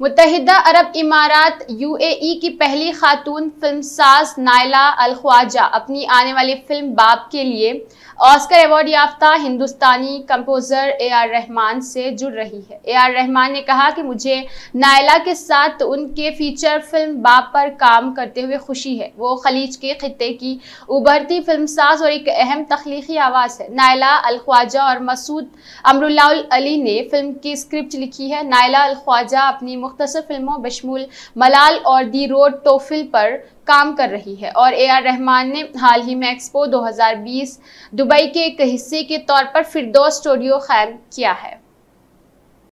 मुतहिदा अरब इमारात UAE की पहली खातून फिल्मसाज नायला अल ख्वाजा अपनी आने वाली फ़िल्म बाप के लिए ऑस्कर अवार्ड याफ्ता हिंदुस्तानी कंपोजर ए आर रहमान से जुड़ रही है। ए आर रहमान ने कहा कि मुझे नायला के साथ उनके फीचर फ़िल्म बाप पर काम करते हुए खुशी है। वो खलीज के खत्े की उभरती फिल्मसाज और एक अहम तख्लीकी आवाज़ है। नायला अल ख्वाजा और मसूद अमरुल्ला अली ने फ़िल्म की स्क्रिप्ट लिखी है। नायला अल ख्वाजा अपनी मुख्तर फ़िल्मों बशमूल मलाल और दी रोड तोफिल पर काम कर रही है। और ए आर रहमान ने हाल ही में एक्सपो 2020 दुबई के एक हिस्से के तौर पर फिरदौस स्टूडियो कायम किया है।